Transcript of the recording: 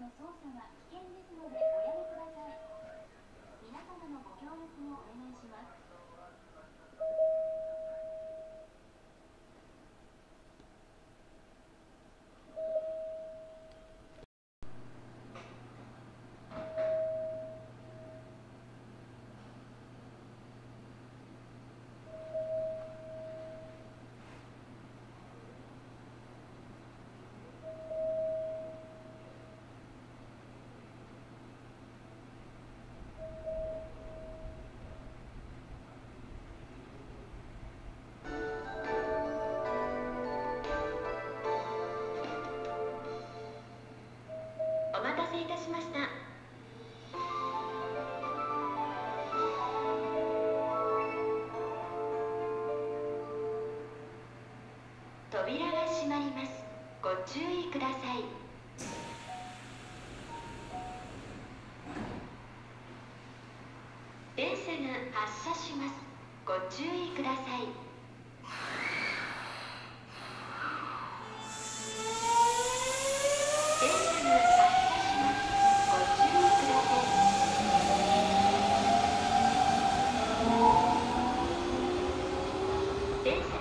の操作は危険ですのでおやめください。皆様のご協力をお願いします。いたしました。扉が閉まります。ご注意ください。電車発車します。ご注意ください。Okay